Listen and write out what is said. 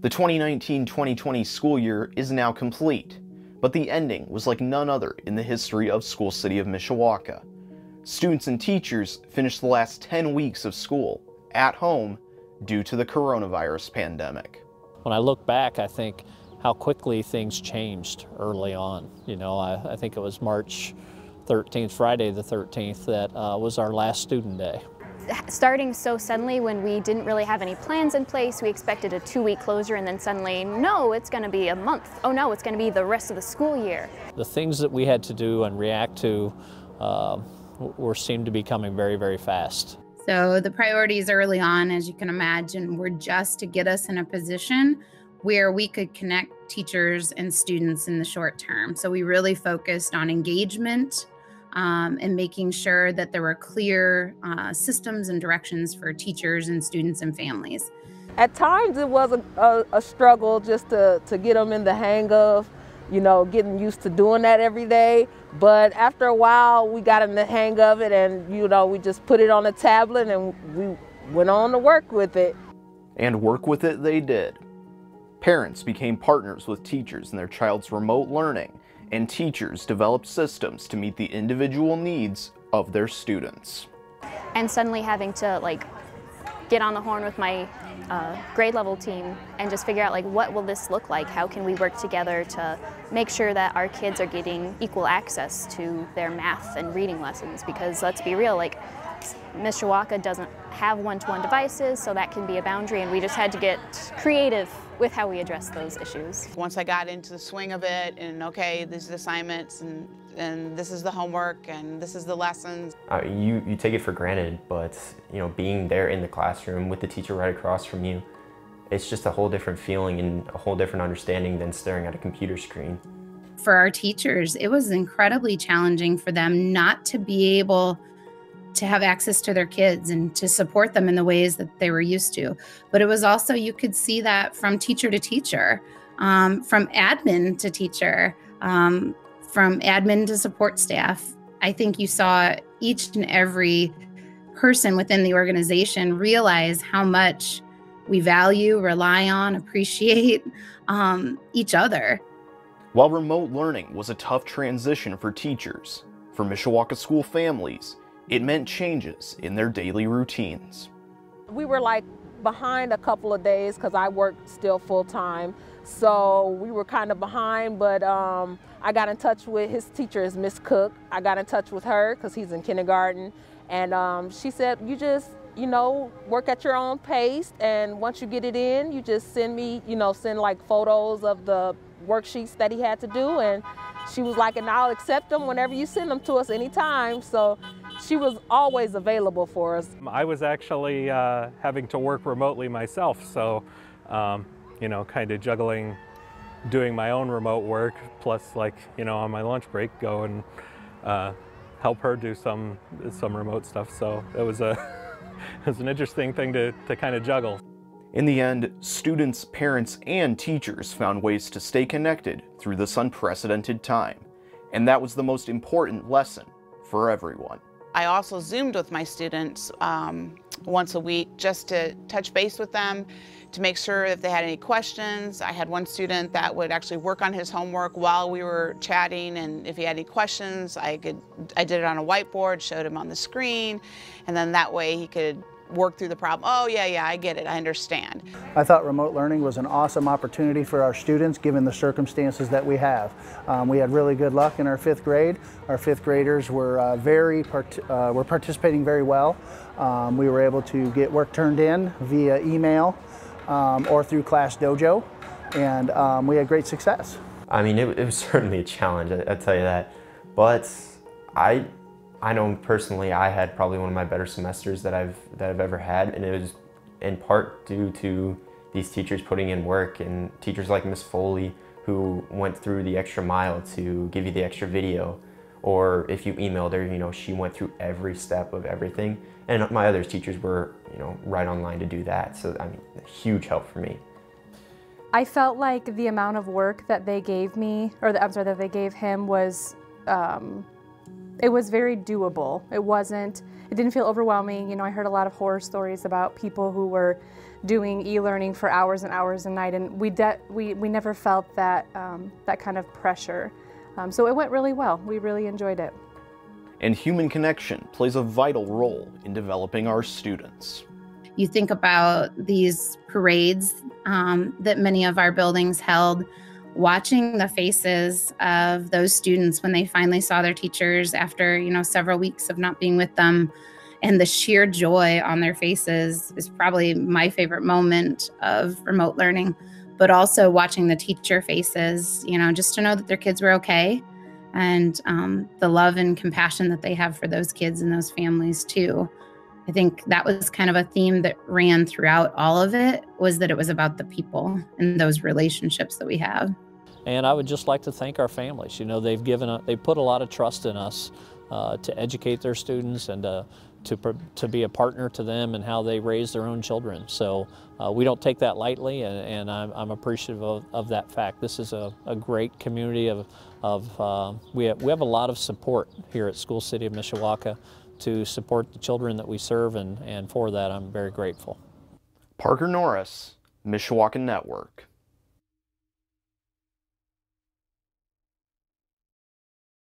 The 2019-2020 school year is now complete, but the ending was like none other in the history of School City of Mishawaka. Students and teachers finished the last 10 weeks of school at home due to the coronavirus pandemic. When I look back, I think how quickly things changed early on. You know, I, I think it was March 13th, Friday the 13th, that uh, was our last student day. Starting so suddenly when we didn't really have any plans in place, we expected a two-week closure and then suddenly, no, it's going to be a month. Oh no, it's going to be the rest of the school year. The things that we had to do and react to uh, were seemed to be coming very, very fast. So the priorities early on, as you can imagine, were just to get us in a position where we could connect teachers and students in the short term. So we really focused on engagement um, and making sure that there were clear uh, systems and directions for teachers and students and families. At times it was a, a, a struggle just to, to get them in the hang of you know, getting used to doing that every day. But after a while, we got in the hang of it and, you know, we just put it on a tablet and we went on to work with it. And work with it they did. Parents became partners with teachers in their child's remote learning, and teachers developed systems to meet the individual needs of their students. And suddenly having to like get on the horn with my uh, grade level team and just figure out like what will this look like? How can we work together to make sure that our kids are getting equal access to their math and reading lessons? Because let's be real, like Mishawaka doesn't have one-to-one -one devices, so that can be a boundary, and we just had to get creative with how we address those issues. Once I got into the swing of it, and okay, these are the assignments, and, and this is the homework, and this is the lessons. Uh, you, you take it for granted, but you know, being there in the classroom with the teacher right across from you, it's just a whole different feeling and a whole different understanding than staring at a computer screen. For our teachers, it was incredibly challenging for them not to be able to have access to their kids and to support them in the ways that they were used to. But it was also, you could see that from teacher to teacher, um, from admin to teacher, um, from admin to support staff. I think you saw each and every person within the organization realize how much we value, rely on, appreciate um, each other. While remote learning was a tough transition for teachers, for Mishawaka school families, it meant changes in their daily routines. We were like behind a couple of days because I worked still full time. So we were kind of behind, but um, I got in touch with his teacher is Miss Cook. I got in touch with her because he's in kindergarten. And um, she said, you just, you know, work at your own pace. And once you get it in, you just send me, you know, send like photos of the worksheets that he had to do. And she was like, and I'll accept them whenever you send them to us anytime. So she was always available for us. I was actually uh, having to work remotely myself, so um, you know, kind of juggling doing my own remote work, plus like, you know, on my lunch break, go and uh, help her do some some remote stuff. So it was a it was an interesting thing to, to kind of juggle. In the end, students, parents, and teachers found ways to stay connected through this unprecedented time. And that was the most important lesson for everyone. I also Zoomed with my students um, once a week just to touch base with them, to make sure if they had any questions. I had one student that would actually work on his homework while we were chatting, and if he had any questions, I could I did it on a whiteboard, showed him on the screen, and then that way he could work through the problem. Oh, yeah, yeah, I get it, I understand. I thought remote learning was an awesome opportunity for our students given the circumstances that we have. Um, we had really good luck in our fifth grade. Our fifth graders were uh, very part uh, were participating very well. Um, we were able to get work turned in via email um, or through Class Dojo, and um, we had great success. I mean, it, it was certainly a challenge, I, I tell you that, but I I know personally I had probably one of my better semesters that I've that I've ever had and it was in part due to these teachers putting in work and teachers like Miss Foley who went through the extra mile to give you the extra video or if you emailed her, you know, she went through every step of everything and my other teachers were, you know, right online to do that. So I mean, huge help for me. I felt like the amount of work that they gave me, or the, I'm sorry, that they gave him was um, it was very doable. It wasn't, it didn't feel overwhelming. You know, I heard a lot of horror stories about people who were doing e-learning for hours and hours a night, and we, we, we never felt that, um, that kind of pressure. Um, so it went really well. We really enjoyed it. And human connection plays a vital role in developing our students. You think about these parades um, that many of our buildings held watching the faces of those students when they finally saw their teachers after you know several weeks of not being with them. And the sheer joy on their faces is probably my favorite moment of remote learning but also watching the teacher faces you know just to know that their kids were okay and um, the love and compassion that they have for those kids and those families too i think that was kind of a theme that ran throughout all of it was that it was about the people and those relationships that we have and i would just like to thank our families you know they've given a, they put a lot of trust in us uh, to educate their students and uh, to, to be a partner to them and how they raise their own children. So uh, we don't take that lightly and, and I'm, I'm, appreciative of, of, that fact. This is a, a great community of, of uh, we, have, we have a lot of support here at School City of Mishawaka to support the children that we serve and, and for that I'm very grateful. Parker Norris, Mishawaka Network.